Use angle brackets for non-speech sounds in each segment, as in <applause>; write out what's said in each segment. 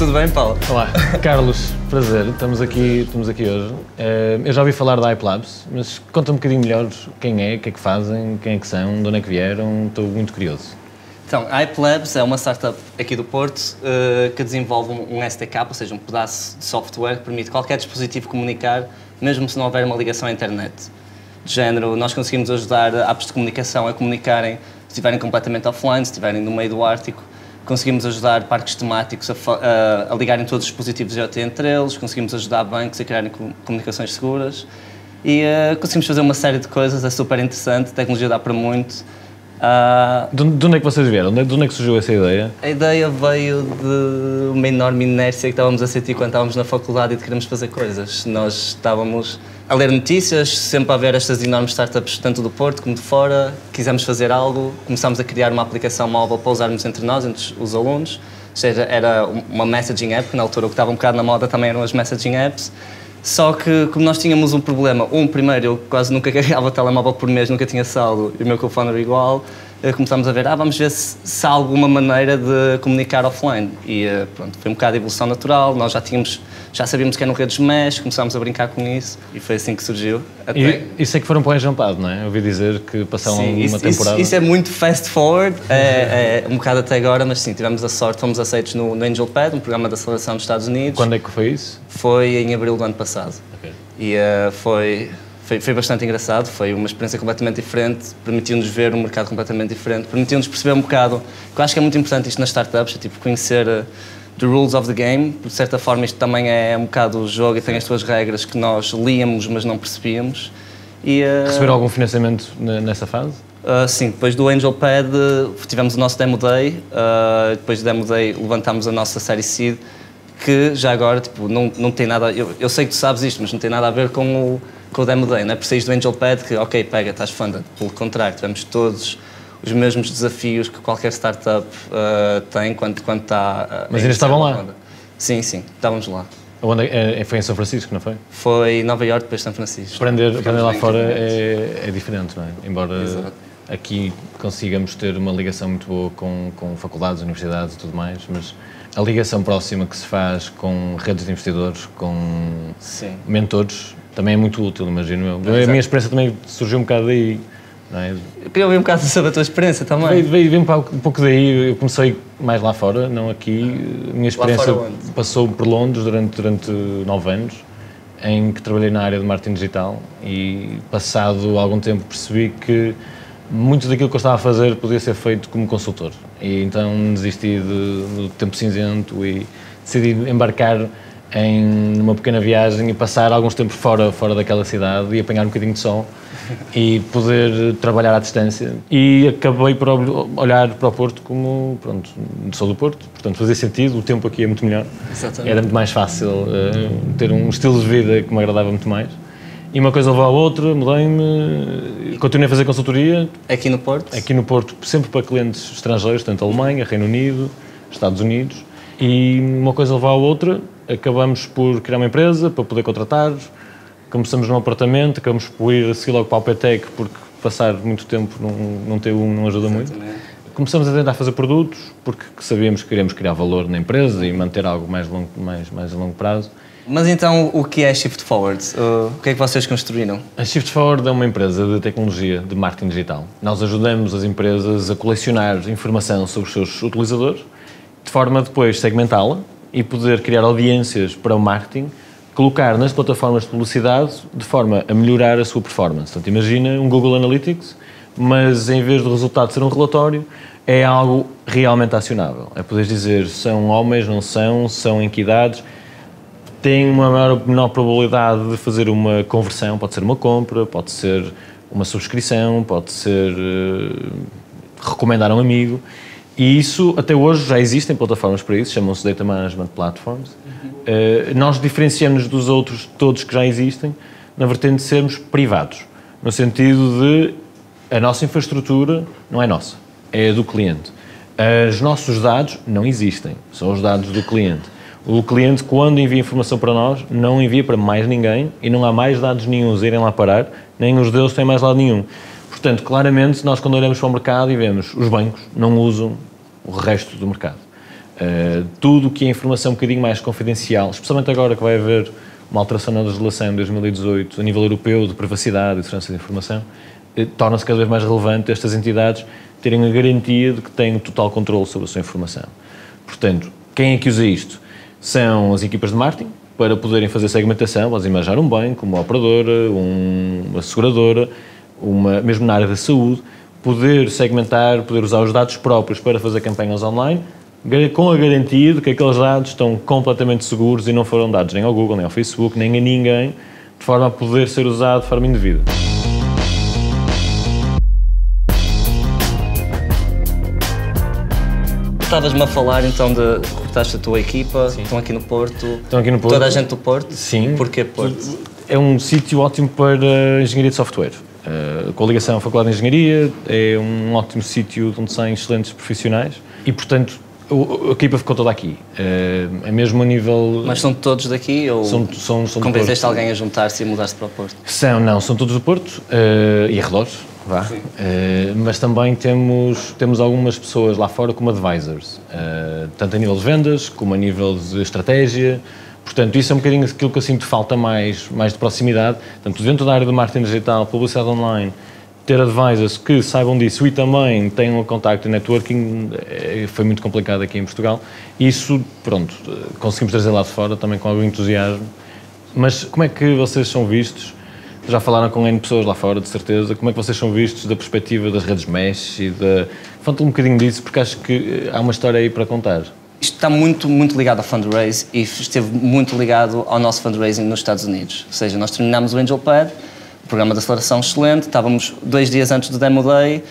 Tudo bem, Paulo? Olá, Carlos, prazer, estamos aqui, estamos aqui hoje. Uh, eu já ouvi falar da iPlabs, mas conta um bocadinho melhor quem é, o que é que fazem, quem é que são, de onde é que vieram, estou muito curioso. Então, a iPlabs é uma startup aqui do Porto uh, que desenvolve um SDK, ou seja, um pedaço de software que permite qualquer dispositivo comunicar, mesmo se não houver uma ligação à internet. De género, nós conseguimos ajudar apps de comunicação a comunicarem se estiverem completamente offline, se estiverem no meio do Ártico, conseguimos ajudar parques temáticos a, a, a ligarem todos os dispositivos IoT entre eles, conseguimos ajudar bancos a criarem comunicações seguras e uh, conseguimos fazer uma série de coisas, é super interessante, a tecnologia dá para muito. Uh, de, de onde é que vocês vieram? De onde é que surgiu essa ideia? A ideia veio de uma enorme inércia que estávamos a sentir quando estávamos na faculdade e de queremos fazer coisas. Nós estávamos a ler notícias, sempre a ver estas enormes startups, tanto do Porto como de fora. Quisemos fazer algo, começámos a criar uma aplicação móvel para usarmos entre nós, entre os alunos. Ou seja, era uma messaging app, na altura o que estava um bocado na moda também eram as messaging apps. Só que, como nós tínhamos um problema, um, primeiro, eu quase nunca <laughs> carregava o telemóvel por mês, nunca tinha saldo, e o meu telefone era igual, começámos a ver, ah, vamos ver se, se há alguma maneira de comunicar offline. E eh, pronto, foi um bocado de evolução natural, nós já tínhamos, já sabíamos que eram redes mesh, começámos a brincar com isso, e foi assim que surgiu. Até... E isso é que foram para o enjampado, não é? ouvi dizer que passaram sim, uma isso, temporada... Isso, isso, é muito fast forward, é, é, um bocado até agora, mas sim, tivemos a sorte, fomos aceitos no, no AngelPad, um programa de aceleração dos Estados Unidos. Quando é que foi isso? Foi em abril do ano passado. Okay. E uh, foi, foi, foi, bastante engraçado, foi uma experiência completamente diferente, permitiu-nos ver um mercado completamente diferente, permitiu-nos perceber um bocado, que eu acho que é muito importante isto nas startups, é tipo conhecer uh, the rules of the game, de certa forma isto também é um bocado o jogo e tem as suas regras que nós líamos, mas não percebíamos. E, uh, Receberam algum financiamento nessa fase? Uh, sim, depois do AngelPad tivemos o nosso Demo Day, uh, depois do Demo Day levantámos a nossa série Seed, que já agora tipo, não, não tem nada. Eu, eu sei que tu sabes isto, mas não tem nada a ver com o, com o Demo Day. Não é por sair do Angel Pad que, ok, pega, estás funded. Pelo contrário, tivemos todos os mesmos desafios que qualquer startup uh, tem quando, quando está. Uh, mas ainda estavam lá? Sim, sim, estávamos lá. Onde é, é, foi em São Francisco, não foi? Foi Nova York, depois São Francisco. Aprender, aprender lá fora é, é, diferente, não é? Embora Exato. aqui consigamos ter uma ligação muito boa com, com faculdades, universidades e tudo mais, mas a ligação próxima que se faz com redes de investidores, com Sim. mentores, também é muito útil, imagino eu. A minha experiência também surgiu um bocado daí. É? Eu queria ouvir um bocado sobre a tua experiência também. Veio, veio, veio um, pouco daí, eu comecei mais lá fora, não aqui. A minha experiência passou por Londres durante, durante nove anos, em que trabalhei na área de marketing digital e passado algum tempo percebi que muito daquilo que eu estava a fazer podia ser feito como consultor. E então desisti de, do tempo cinzento e decidi embarcar em uma pequena viagem e passar alguns tempos fora, fora daquela cidade e apanhar um bocadinho de sol e poder trabalhar à distância. E acabei por olhar para o Porto como, pronto, sou do Porto, portanto fazia sentido, o tempo aqui é muito melhor. Exatamente. Era muito mais fácil uh, ter um estilo de vida que me agradava muito mais. E uma coisa levou à outra, mudei-me, continuei a fazer consultoria. Aqui no Porto? Aqui no Porto, sempre para clientes estrangeiros, tanto Alemanha, Reino Unido, Estados Unidos. E uma coisa levou à outra, acabamos por criar uma empresa para poder contratar, começamos num apartamento, acabamos por ir a seguir logo para o PTEC, porque passar muito tempo num, num T1 não ajuda Exatamente. muito. Começamos a tentar fazer produtos, porque sabíamos que queríamos criar valor na empresa e manter algo mais, longo, mais, mais a longo prazo. Mas então, o que é Shift Forward? O que é que vocês construíram? A Shift Forward é uma empresa de tecnologia de marketing digital. Nós ajudamos as empresas a colecionar informação sobre os seus utilizadores, de forma a depois segmentá-la e poder criar audiências para o marketing, colocar nas plataformas de publicidade de forma a melhorar a sua performance. Portanto, imagina um Google Analytics, mas em vez do resultado ser um relatório, é algo realmente acionável. É poder dizer são homens, não são, são em que idades tem uma maior, menor probabilidade de fazer uma conversão, pode ser uma compra, pode ser uma subscrição, pode ser uh, recomendar a um amigo. E isso, até hoje, já existem plataformas para isso, chamam-se Data Management Platforms. Uhum. Uh, nós diferenciamos dos outros todos que já existem na vertente de sermos privados, no sentido de a nossa infraestrutura não é nossa, é do cliente. Os nossos dados não existem, são os dados do cliente. O cliente, quando envia informação para nós, não envia para mais ninguém e não há mais dados nenhums a irem lá parar, nem os deles têm mais lado nenhum. Portanto, claramente, nós quando olhamos para o mercado e vemos os bancos não usam o resto do mercado. Uh, tudo que é informação um bocadinho mais confidencial, especialmente agora que vai haver uma alteração na legislação em 2018 a nível europeu de privacidade e segurança de informação, uh, torna-se cada vez mais relevante estas entidades terem a garantia de que têm total controle sobre a sua informação. Portanto, quem é que usa isto? São as equipas de marketing, para poderem fazer segmentação, podes imaginar um banco, uma operadora, um, uma seguradora, uma, mesmo na área da saúde, poder segmentar, poder usar os dados próprios para fazer campanhas online, com a garantia de que aqueles dados estão completamente seguros e não foram dados nem ao Google, nem ao Facebook, nem a ninguém, de forma a poder ser usado de forma indevida. Estavas-me a falar então de recrutaste a tua equipa, Sim. estão aqui no Porto. Estão aqui no Porto. Toda a gente do Porto? Sim. Porquê Porto? É um sítio ótimo para engenharia de software. Uh, com a ligação à Faculdade de Engenharia, é um ótimo sítio onde saem excelentes profissionais e, portanto, a equipa ficou toda aqui. Uh, é mesmo a nível. Mas são todos daqui ou são, são, são convenceste alguém a juntar-se e mudar-se para o Porto? São, não, são todos do Porto uh, e arredores vá. Uh, mas também temos, temos algumas pessoas lá fora como advisors, tanto a nível de vendas como a nível de estratégia. Portanto, isso é um bocadinho aquilo que eu sinto falta mais, mais de proximidade. Tanto dentro da área do marketing digital, publicidade online, ter advisors que saibam disso e também tenham contacto e networking eh, foi muito complicado aqui em Portugal. Isso, pronto, conseguimos trazer lá de fora também com algum entusiasmo. Mas como é que vocês são vistos? Já falaram com N pessoas lá fora, de certeza. Como é que vocês são vistos da perspectiva das redes mesh e da... Um bocadinho disso, porque acho que eh, há uma história aí para contar. Está muito, muito ligado ao fundraise e esteve muito ligado ao nosso fundraising nos Estados Unidos. Ou seja, nós terminámos o Angel Pad, o programa de aceleração excelente, estávamos dois dias antes do Demo Day,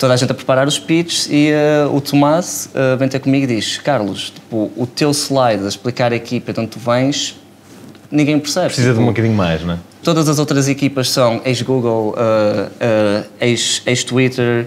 toda a gente a preparar os pitches e uh, o Tomás uh, vem ter comigo e diz Carlos, tipo, o teu slide a explicar a equipa de onde tu vens, ninguém percebe. Precisa tipo, de um bocadinho mais, não é? Todas as outras equipas são ex-Google, uh, ex-Twitter,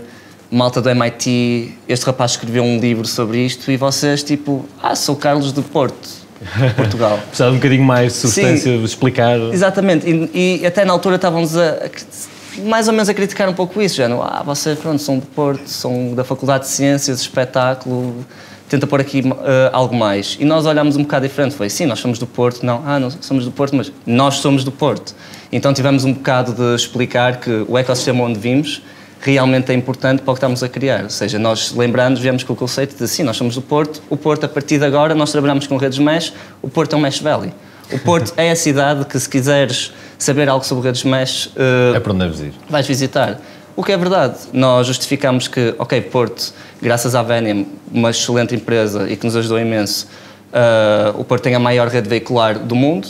malta do MIT. Este rapaz escreveu um livro sobre isto e vocês, tipo, ah, sou Carlos do Porto. <laughs> Portugal. Precisava de um bocadinho mais de substância Sim, de explicar. Exatamente, e, e, até na altura estávamos a, a, mais ou menos a criticar um pouco isso, já não, ah, vocês pronto, são do Porto, são da Faculdade de Ciências, espetáculo, tenta pôr aqui uh, algo mais. E nós olhámos um bocado diferente. Foi, sim, nós somos do Porto. Não, ah, não somos do Porto, mas nós somos do Porto. Então tivemos um bocado de explicar que o ecossistema onde vimos realmente é importante para o que estamos a criar. Ou seja, nós lembrando, viemos com o conceito de, sim, nós somos do Porto. O Porto, a partir de agora, nós trabalhamos com redes mesh. O Porto é um mesh valley. O Porto é a cidade que, se quiseres saber algo sobre redes mesh... Uh, é para onde deves ir. Vais visitar. O que é verdade. Nós justificamos que, ok, Porto, graças à Veniam, uma excelente empresa e que nos ajudou imenso, uh, o Porto tem a maior rede veicular do mundo.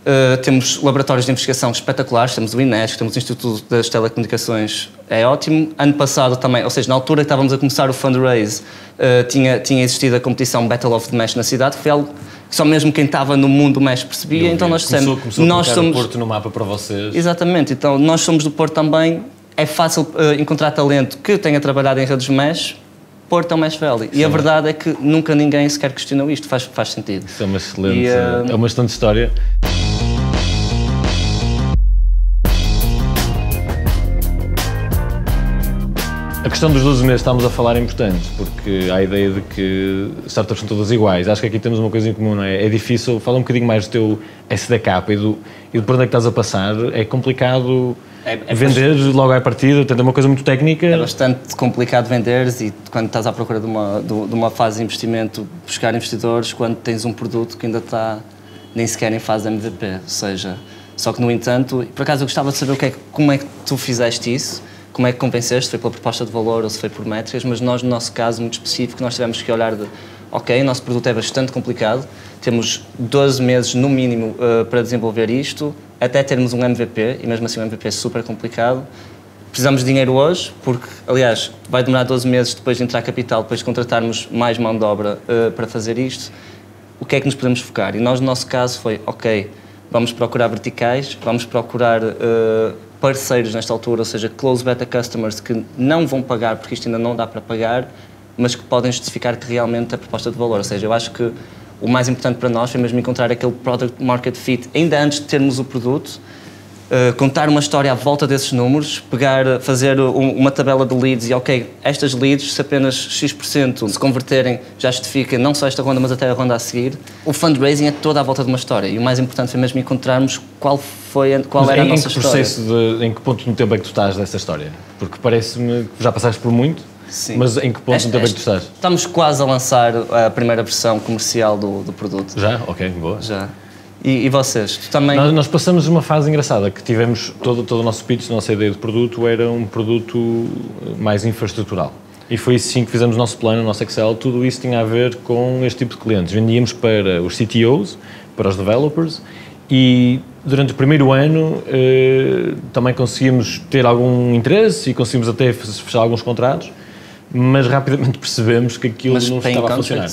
Uh, temos laboratórios de investigação espetaculares, temos o INESC, temos o Instituto das Telecomunicações, é ótimo. Ano passado também, ou seja, na altura que estávamos a começar o fundraise, uh, tinha, tinha existido a competição Battle of the Mesh na cidade, que foi algo que só mesmo quem estava no mundo do Mesh percebia, então nós dissemos... Começou, começou nós a somos... o Porto no mapa para vocês. Exatamente, então nós somos do Porto também, é fácil uh, encontrar talento que tenha trabalhado em redes mesh, Porto é um mesh valley. Sim. E a verdade é que nunca ninguém sequer questionou isto, faz, faz sentido. Isso é uma excelente, e, uh, é uma excelente história. A questão dos 12 meses estamos a falar é importante, porque há a ideia de que startups são todas iguais. Acho que aqui temos uma coisa em comum, não é? É difícil, fala um bocadinho mais do teu SDK e do, e do por onde é que estás a passar. É complicado é, é vender bastante, logo à partida, portanto é uma coisa muito técnica. É bastante complicado vender e quando estás à procura de uma, de, de, uma fase de investimento, buscar investidores quando tens um produto que ainda está nem sequer em fase de MVP. Ou seja, só que no entanto, por acaso eu gostava de saber o que é, como é que tu fizeste isso, como é que convenceste, foi pela proposta de valor ou se foi por métricas, mas nós, no nosso caso muito específico, nós tivemos que olhar de ok, o nosso produto é bastante complicado, temos 12 meses no mínimo uh, para desenvolver isto, até termos um MVP, e mesmo assim um MVP é super complicado. Precisamos de dinheiro hoje, porque, aliás, vai demorar 12 meses depois de entrar capital, depois de contratarmos mais mão de obra uh, para fazer isto. O que é que nos podemos focar? E nós, no nosso caso, foi, ok, vamos procurar verticais, vamos procurar uh, parceiros nesta altura, ou seja, close beta customers que não vão pagar porque isto ainda não dá para pagar, mas que podem justificar que realmente a proposta de valor. Ou seja, eu acho que o mais importante para nós foi mesmo encontrar aquele product market fit ainda antes de termos o produto Uh, contar uma história à volta desses números, pegar, fazer um, uma tabela de leads e, ok, estas leads, se apenas X% se converterem, já justifica não só esta ronda, mas até a ronda a seguir. O fundraising é toda à volta de uma história e o mais importante foi mesmo encontrarmos qual, foi, qual mas era a nossa em que história. processo de, em que ponto no tempo é que tu estás dessa história? Porque parece-me que já passaste por muito, Sim. mas em que ponto Este- no tempo é que tu estás? Estamos quase a lançar a primeira versão comercial do, do produto. Já? Ok, boa. Já. E, e vocês? Tu também? Nós, nós passamos uma fase engraçada que tivemos todo, todo o nosso pitch, a nossa ideia de produto era um produto mais infraestrutural. E foi isso sim que fizemos o nosso plano, o nosso Excel. Tudo isso tinha a ver com este tipo de clientes. Vendíamos para os CTOs, para os developers e durante o primeiro ano eh, também conseguimos ter algum interesse e conseguimos até fechar alguns contratos, mas rapidamente <laughs> percebemos que aquilo mas não estava a funcionar.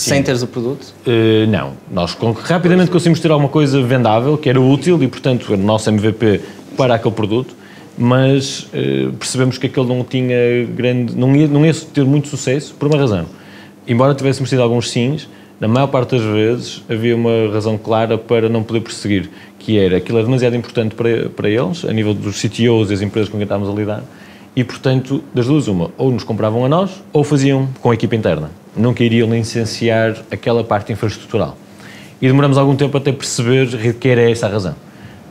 Contracts? Sem teres o produto? Uh, não, nós rapidamente conseguimos ter alguma coisa vendável, que era útil e, portanto, era o nosso MVP para aquele produto, mas uh, percebemos que aquele não tinha grande, não ia, não ia ter muito sucesso por uma razão. Embora tivéssemos tido alguns sims, na maior parte das vezes havia uma razão clara para não poder prosseguir, que era aquilo é demasiado importante para, para eles, a nível dos CTOs e as empresas com quem estávamos a lidar, e, portanto, das duas, uma, ou nos compravam a nós, ou faziam com a equipa interna. Nunca iriam licenciar aquela parte infraestrutural. E demoramos algum tempo até perceber que era essa a razão.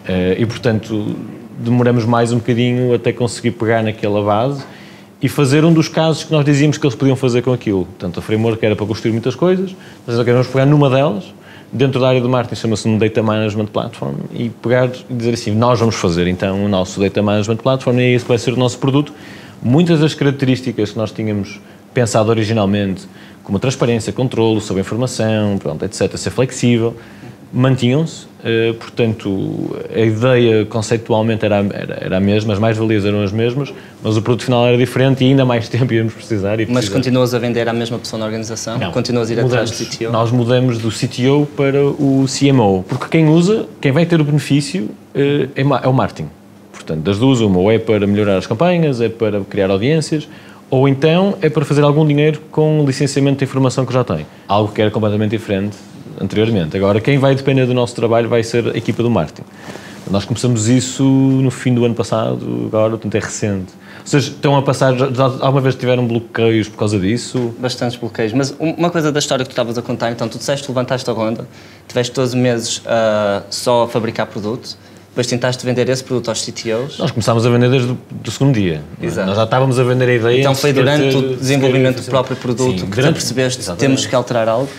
Eh, E, portanto, demoramos mais um bocadinho até conseguir pegar naquela base e fazer um dos casos que nós dizíamos que eles podiam fazer com aquilo. Portanto, a framework era para construir muitas coisas, mas nós queremos pegar numa delas, dentro da área do marketing chama-se um Data Management Platform, e pegar e dizer assim, nós vamos fazer então o nosso Data Management Platform e esse vai ser o nosso produto. Muitas das características que nós tínhamos pensado originalmente, como transparência, controle sobre a informação, pronto, etc., ser flexível, mantinham-se. eh, portanto, a ideia conceitualmente era, a- era, era a mesma, as mais-valias eram as mesmas, mas o produto final era diferente e ainda mais <laughs> tempo íamos precisar. Mas continuas a vender à mesma pessoa na organização? Não. Continuas a ir Mudamos. atrás do CTO? Nós mudamos do CTO para o CMO, porque quem usa, quem vai ter o benefício eh, é é o marketing. Portanto, das duas, uma, ou é para melhorar as campanhas, é para criar audiências, ou então é para fazer algum dinheiro com licenciamento de informação que já tem. Algo que era completamente diferente anteriormente. Agora, quem vai depender do nosso trabalho vai ser a equipa do marketing. Nós começamos isso no fim do ano passado, agora, portanto, é recente. Ou seja, estão a passar, já, já alguma vez tiveram bloqueios por causa disso? Bastantes bloqueios. Mas um- uma coisa da história que tu estavas a contar, então, tu disseste que levantaste a ronda, tiveste 12 meses ah, só a fabricar produto, depois tentaste vender esse produto aos CTOs. Nós começámos a vender desde o do segundo dia. é? Exato. Nós já estávamos a vender a ideia. Então foi durante ter- o desenvolvimento do sequer- próprio produto Sim, que tu durante- percebeste Exatamente. temos que alterar algo?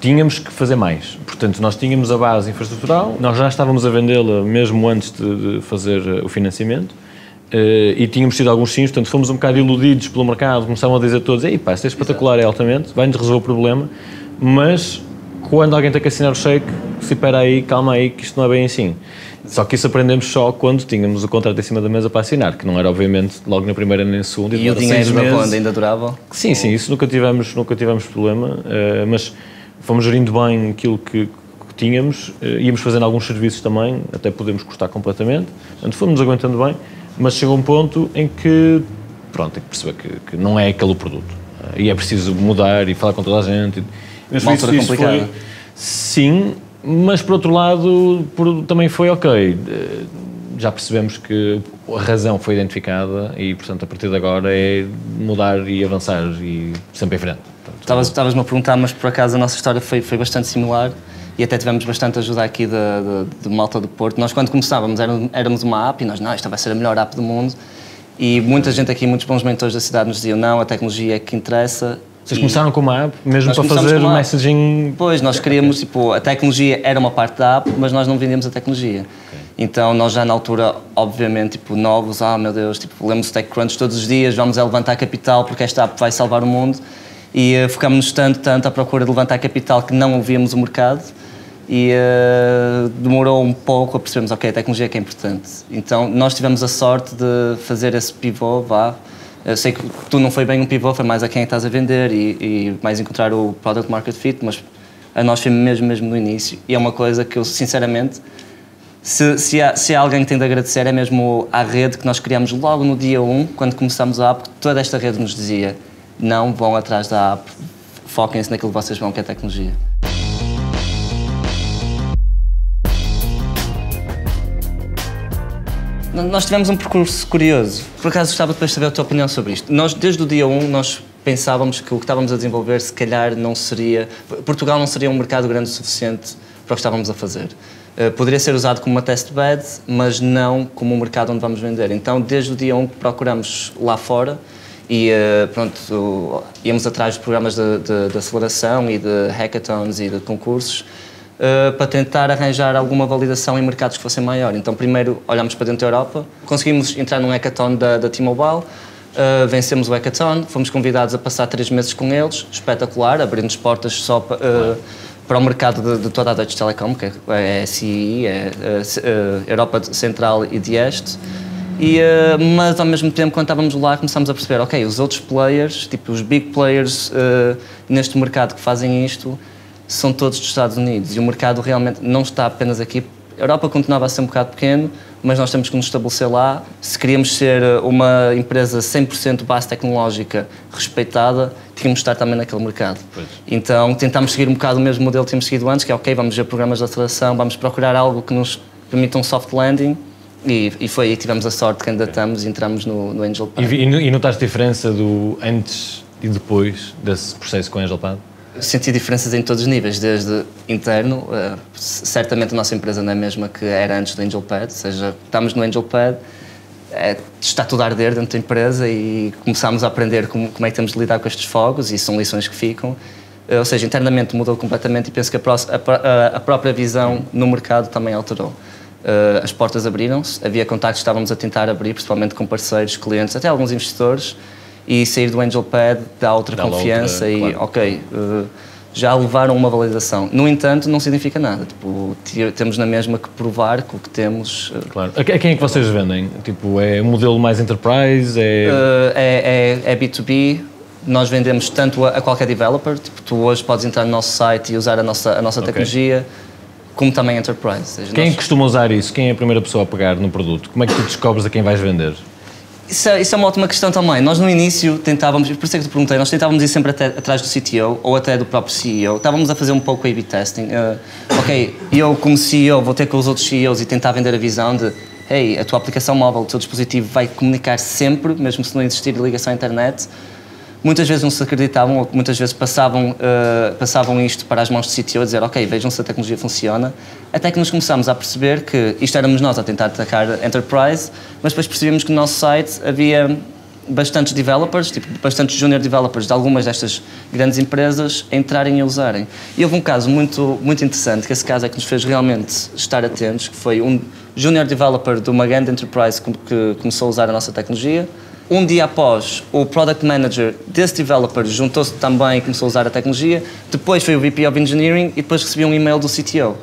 Tínhamos que fazer mais. Portanto, nós tínhamos a base infraestrutural, nós já estávamos a vendê-la mesmo antes de, fazer eh, o financiamento. eh, e tínhamos tido alguns sims, portanto fomos um bocado iludidos pelo mercado, começavam a dizer todos, ei pá, isto é espetacular, é altamente, vai-nos resolver o problema, mas quando alguém tem que assinar o cheque, se espera aí, calma aí, que isto não é bem assim. Só que isso aprendemos só quando tínhamos o contrato em cima da mesa para assinar, que não era obviamente logo na primeira nem na segunda. E o demora dinheiro meses. ronda ainda durava? Sim, sim, isso nunca tivemos, nunca tivemos problema, eh, mas fomos gerindo bem aquilo que, que tínhamos, eh, íamos fazendo alguns serviços também, até podemos cortar completamente, portanto fomos aguentando bem, mas chegou um ponto em que, pronto, tem que perceber que, que não é aquele o produto. Eh, E é preciso mudar e falar com toda a gente. Mas Uma altura isso foi- complicada. sim, mas por outro lado, por- também foi ok. Eh, Já percebemos que a razão foi identificada e, portanto, a partir de agora é mudar e avançar e sempre em frente. Estavas-me a perguntar, mas por acaso a nossa história foi, foi bastante similar e até tivemos bastante ajuda aqui da- da- de, Malta do Porto. Nós, quando começávamos, éramos, éramos uma app e nós, não, esta vai ser a melhor app do mundo. E muita gente aqui, muitos bons mentores da cidade, nos diziam: não, a tecnologia é que interessa. Vocês E- começaram com uma app mesmo para fazer app. messaging. Pois, nós queríamos, tipo, a tecnologia era uma parte da app, mas nós não vendíamos a tecnologia. Então, nós já na altura, obviamente, tipo, novos, ah, meu Deus, tipo, lemos o TechCrunch todos os dias, vamos a levantar capital porque esta app vai salvar o mundo. E uh, focámos-nos tanto, tanto à procura de levantar capital que não ouvíamos o mercado e eh, demorou um pouco a percebermos, ok, a tecnologia é que é importante. Então, nós tivemos a sorte de fazer esse pivô, vá. Eu sei que tu não foi bem um pivô, foi mais a quem estás a vender e, e mais encontrar o product market fit, mas a nós foi mesmo, mesmo no início. E é uma coisa que eu, sinceramente, se, se, há, se há alguém que tem de agradecer é mesmo à rede que nós criamos logo no dia 1, quando começamos a app, toda esta rede nos dizia não vão atrás da app, foquem-se naquilo que vocês vão, que é tecnologia. Nós tivemos um percurso curioso. Por acaso gostava depois de saber a tua opinião sobre isto. Nós, desde o dia 1, nós pensávamos que o que estávamos a desenvolver, se calhar, não seria. Portugal não seria um mercado grande o suficiente para o que estávamos a fazer. Uh, poderia ser usado como uma test bed, mas não como um mercado onde vamos vender. Então, desde o dia 1 que procuramos lá fora e uh, pronto, íamos atrás de programas de, de, de, aceleração e de hackathons e de concursos uh, para tentar arranjar alguma validação em mercados que fossem maior. Então, primeiro olhamos para dentro da Europa, conseguimos entrar num hackathon da, da T-Mobile, Uh, vencemos o Hackathon, fomos convidados a passar três meses com eles, espetacular, abrindo-nos portas só para, uh, para o mercado de, de, toda a Deutsche Telekom, que é CII, é a Europa Central e de Este. E, uh, mas ao mesmo tempo, quando estávamos lá, começámos a perceber, ok, os outros players, tipo os big players neste mercado que fazem isto, são todos dos Estados Unidos. E o mercado realmente não está apenas aqui. A Europa continuava a ser um bocado pequeno, mas nós temos que nos estabelecer lá. Se queríamos ser eh, uma empresa 100% base tecnológica respeitada, tínhamos de estar também naquele mercado. Pois. Então tentámos seguir um bocado o mesmo modelo que tínhamos seguido antes, que é ok, vamos ver programas de aceleração, vamos procurar algo que nos permita um soft landing. E, e foi aí que tivemos a sorte que candidatamos e entramos no, no Angel Pad. E, e notaste diferença do antes e depois desse processo com o Angel Pad? Senti diferenças em todos os níveis, desde interno, uh, certamente a nossa empresa não é a mesma que era antes do AngelPad, ou seja, estamos no AngelPad, é, está tudo a arder dentro da empresa e começámos a aprender como, como é que temos de lidar com estes fogos e são lições que ficam. Uh, ou seja, internamente mudou completamente e penso que a, a, a própria visão no mercado também alterou. Uh, as portas abriram-se, havia contactos que estávamos a tentar abrir, principalmente com parceiros, clientes, até alguns investidores, e sair do Angel Pad dá outra dá confiança outra, e, claro. ok, uh, já levaram uma validação. No entanto, não significa nada. Tipo, temos na mesma que provar que o que temos. Uh, claro. A quem é que vocês vendem? Tipo, é um modelo mais enterprise? É... É, é, é, B2B. Nós vendemos tanto a, a, qualquer developer. Tipo, tu hoje podes entrar no nosso site e usar a nossa, a nossa okay. tecnologia. Como também enterprise. Seja, quem nós... costuma usar isso? Quem é a primeira pessoa a pegar no produto? Como é que tu descobres a quem vais vender? Isso é, isso é, uma ótima questão também. Nós no início tentávamos, por isso é que te perguntei, nós tentávamos ir sempre até, atrás do CTO ou até do próprio CEO. Estávamos a fazer um pouco A-B testing. Uh, ok, eu como CEO vou ter com os outros CEOs e tentar vender a visão de hey, a tua aplicação móvel, o teu dispositivo vai comunicar sempre, mesmo se não existir ligação à internet muitas vezes não se acreditavam ou muitas vezes passavam, uh, passavam isto para as mãos do CTO, dizer ok, vejam se a tecnologia funciona, até que nos começámos a perceber que isto éramos nós a tentar atacar Enterprise, mas depois percebemos que no nosso site havia bastantes developers, tipo, bastantes junior developers de algumas destas grandes empresas a entrarem e a usarem. E houve um caso muito, muito interessante, que esse caso é que nos fez realmente estar atentos, que foi um junior developer de uma grande enterprise que começou a usar a nossa tecnologia, um dia após, o product manager desse developer juntou-se também e começou a usar a tecnologia. Depois foi o VP of Engineering e depois recebi um e-mail do CTO.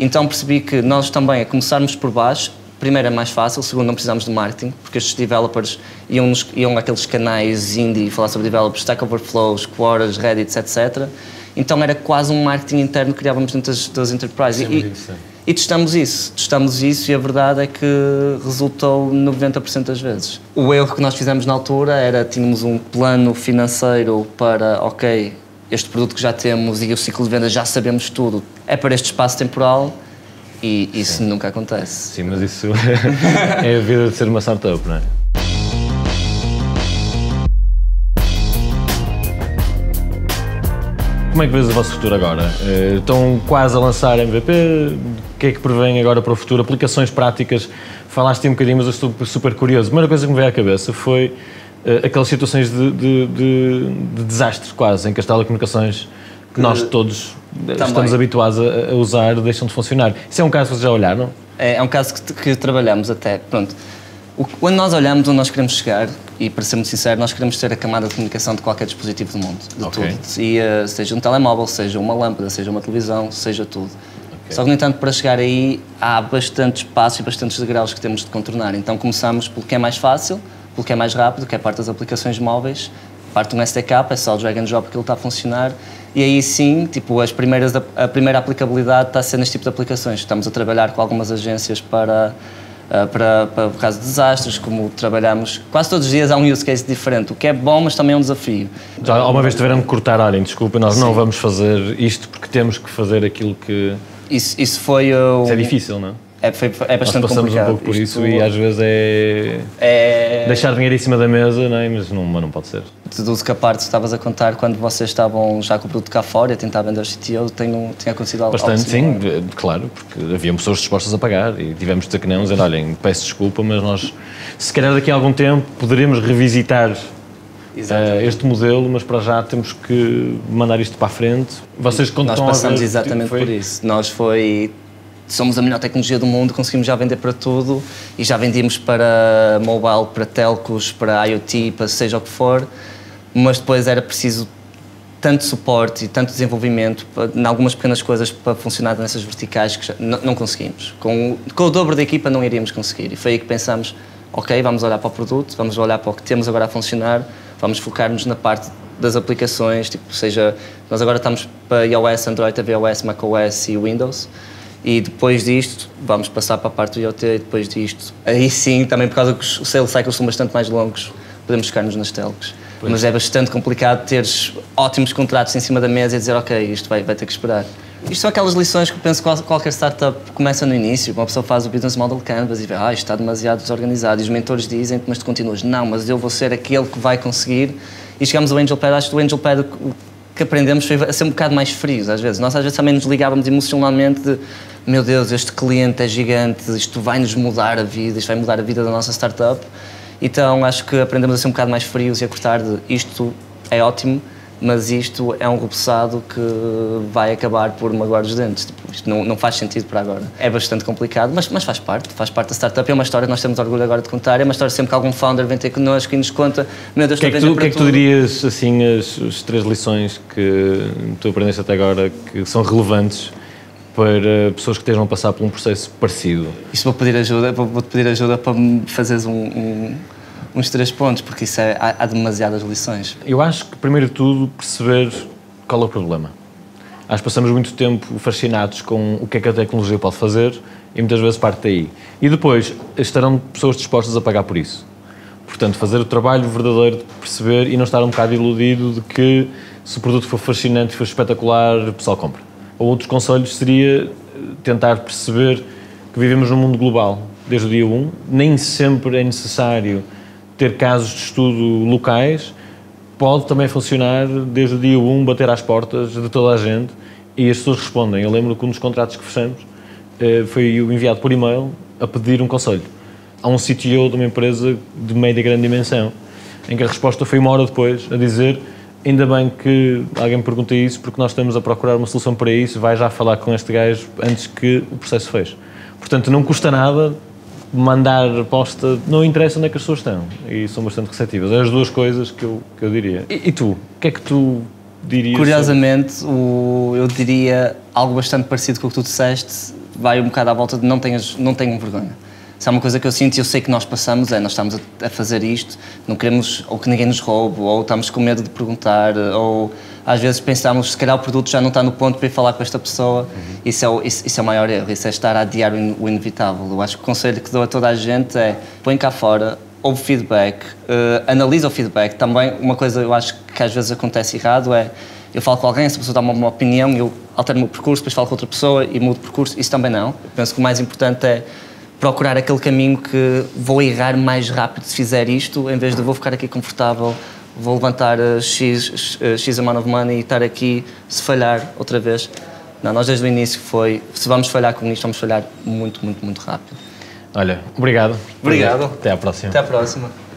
Então percebi que nós também, a começarmos por baixo, primeiro é mais fácil, segundo não precisamos de marketing, porque estes developers iam, nos, iam àqueles canais indie falar sobre developers, Stack Overflow, Quoras, Reddit, etc. Então era quase um marketing interno que criávamos dentro das, das enterprises. E, e testamos isso, testamos isso e a verdade é que resultou 90% das vezes. O erro que nós fizemos na altura era, tínhamos um plano financeiro para, ok, este produto que já temos e o ciclo de venda já sabemos tudo, é para este espaço temporal e isso Sim. nunca acontece. Sim, mas isso <laughs> é a vida de ser uma startup, não é? Como é que vês o vosso futuro agora? Eh, estão quase a lançar MVP? O que é que prevêem agora para o futuro? Aplicações práticas? Falaste um bocadinho, mas eu estou super curioso. A primeira coisa que me veio à cabeça foi uh, aquelas situações de, de, de, de, desastre quase, em que as telecomunicações que nós todos Também. estamos habituados a, a, usar deixam de funcionar. Isso é um caso que vocês já olharam? É, é um caso que, que trabalhamos até. Pronto. O, quando nós olhamos onde nós queremos chegar, e para ser muito sincero, nós queremos ter a camada de comunicação de qualquer dispositivo do mundo, de okay. tudo. E, uh, seja um telemóvel, seja uma lâmpada, seja uma televisão, seja tudo. Okay. Só que, no entanto, para chegar aí há bastantes passos e bastantes degraus que temos de contornar. Então começamos pelo que é mais fácil, pelo que é mais rápido, que é a parte das aplicações móveis. Parte um SDK, é só o drag and drop que ele está a funcionar. E aí sim, tipo, as primeiras, a primeira aplicabilidade está a ser neste tipo de aplicações. Estamos a trabalhar com algumas agências para uh, para, para, por causa de desastres, como trabalhamos. Quase todos os dias há um use case diferente, o que é bom, mas também é um desafio. Já alguma vez tiveram que cortar, olhem, desculpa, nós Sim. não vamos fazer isto porque temos que fazer aquilo que. Isso, isso foi. Uh, isso é difícil, não é? É, foi, é Nós bastante passamos complicado. um pouco por Isto isso e às vezes é é deixar dinheiro em cima da mesa, não é? mas, não, mas não pode ser. tudo que a parte que estavas a contar quando vocês estavam já com o produto cá fora e a tentar vender o CTO, tem, tinha acontecido algo Bastante, algo sim, claro, porque havia pessoas dispostas a pagar e tivemos de dizer que não, dizendo, olhem, peço desculpa, mas nós, se calhar daqui a algum tempo, poderemos revisitar eh, este modelo, mas para já temos que mandar isto para a frente. Vocês quando Nós passamos ver, exatamente foi- por isso. Nós foi. Somos a melhor tecnologia do mundo, conseguimos já vender para tudo e já vendíamos para mobile, para telcos, para IoT, para seja o que for, mas depois era preciso tanto suporte e tanto desenvolvimento em algumas pequenas coisas para funcionar nessas verticais que não, conseguimos. Com, o- com o dobro da equipa não iríamos conseguir. E foi aí que pensamos, ok, vamos olhar para o produto, vamos olhar para o que temos agora a funcionar, vamos focar-nos na parte das aplicações, tipo, seja, nós agora estamos para iOS, Android, tvOS, macOS e Windows. E depois disto, vamos passar para a parte do IoT e depois disto. Aí sim, também por causa que os sales cycles são bastante mais longos, podemos ficar-nos nas telcos. Mas é bastante complicado teres ótimos contratos em cima da mesa e dizer, ok, isto vai, vai ter que esperar. Isto são aquelas lições que eu penso que qual- qualquer startup começa no início. Uma pessoa faz o business model canvas e vê, ah, isto está demasiado desorganizado. E os mentores dizem mas tu continuas, não, mas eu vou ser aquele que vai conseguir. E chegamos ao Angel Pad, acho que o Angel Pad que aprendemos foi a ser um bocado mais frios às vezes. Nós às vezes também nos ligávamos emocionalmente de, meu Deus, este cliente é gigante, isto vai nos mudar a vida, isto vai mudar a vida da nossa startup. Então acho que aprendemos a ser um bocado mais frios e a cortar de isto é ótimo, mas isto é um repousado que vai acabar por magoar os dentes. Tipo, isto não, não faz sentido para agora. É bastante complicado, mas, mas faz parte, faz parte da startup. É uma história que nós temos orgulho agora de contar. É uma história sempre que algum founder vem ter connosco e nos conta, meu Deus, O que é que estou a tu, o vender que é que tu para dirias, assim, as, as três lições que tu aprendeste até agora que são relevantes para pessoas que estejam a passar por um processo parecido? Isso vou pedir ajuda, vou- vou-te pedir ajuda para me fazeres um, um- uns três pontos, porque isso é, há, há demasiadas lições. Eu acho que, primeiro de tudo, perceber qual é o problema. Acho que passamos muito tempo fascinados com o que é que a tecnologia pode fazer e muitas vezes parte daí. E depois, estarão pessoas dispostas a pagar por isso. Portanto, fazer o trabalho verdadeiro de perceber e não estar um bocado iludido de que se o produto for fascinante, for espetacular, o pessoal compra. Ou outros conselhos seria eh, tentar perceber que vivemos num mundo global desde o dia 1. Nem sempre é necessário ter casos de estudo locais. Pode também funcionar desde o dia 1, bater às portas de toda a gente e as pessoas respondem. Eu lembro que um dos contratos que fechamos eh, foi enviado por e-mail a pedir um conselho a um CTO de uma empresa de média e grande dimensão, em que a resposta foi uma hora depois a dizer ainda bem que alguém me pergunta isso porque nós estamos a procurar uma solução para isso, vai já falar com este gajo antes que o processo feche. Portanto, não custa nada mandar aposta, não interessa onde é que as pessoas estão e são bastante receptivas. É as duas coisas que eu, que eu diria. E, e tu? O que é que tu dirias? sobre- Curiosamente, o, eu diria algo bastante parecido com o que tu disseste, vai um bocado à volta de não tenhas, não tenham vergonha. Se há uma coisa que eu sinto e eu sei que nós passamos é nós estamos a, a fazer isto, não queremos ou que ninguém nos roube, ou estamos com medo de perguntar, ou às vezes pensamos se calhar o produto já não está no ponto para ir falar com esta pessoa. Isso, é o, isso, isso é o maior erro, isso é estar a adiar o, in- o inevitável. Eu acho que o conselho que dou a toda a gente é põe cá fora, ouve feedback, eh, analisa o feedback. Também uma coisa eu acho que às vezes acontece errado é eu falo com alguém, essa pessoa dá uma, uma opinião, eu altero o meu percurso, depois falo com outra pessoa e mudo o percurso. Isso também não. Eu penso que o mais importante é procurar aquele caminho que vou errar mais rápido se fizer isto, em vez de vou ficar aqui confortável, vou levantar eh, X, eh, X amount of money e estar aqui, se falhar outra vez. Não, nós desde o início foi, se vamos falhar com isto, vamos falhar muito, muito, muito rápido. Olha, obrigado. Obrigado. Até à próxima. Até à próxima.